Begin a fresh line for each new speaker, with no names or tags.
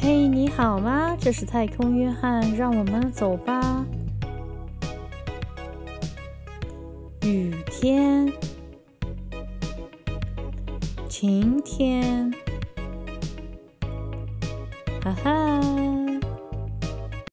嘿你好吗？这是太空约翰让我们走吧。雨天。晴天。哈哈。